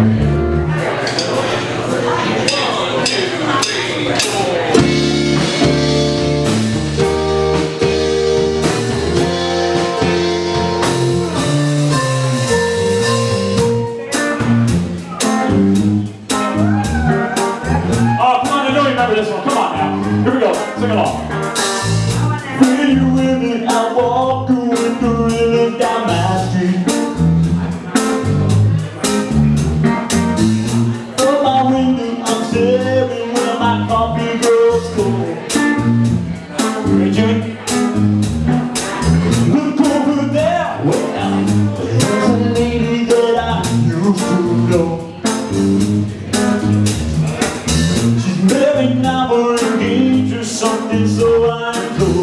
Oh, remember this one. Come on now. Here we go. Sing along. Pretty women, I want. something so I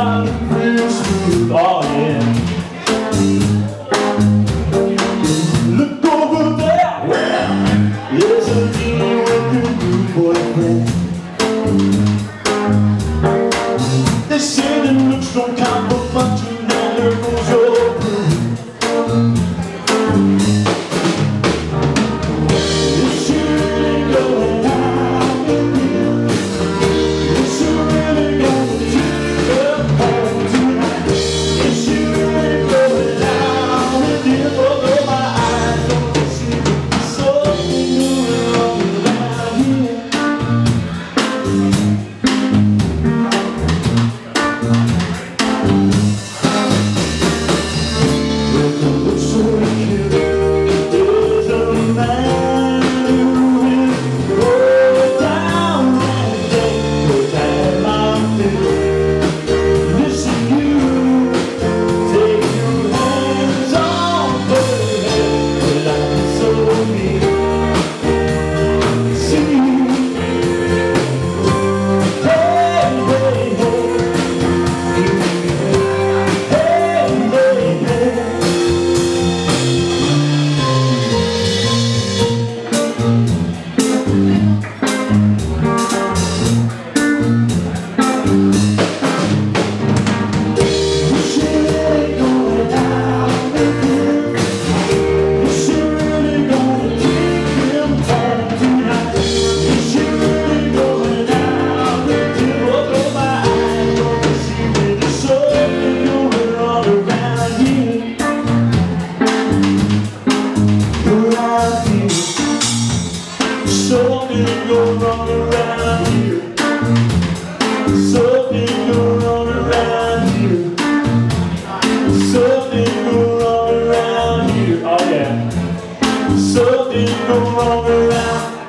life is smooth, oh yeah go wrong around you. Oh yeah. Something go wrong around.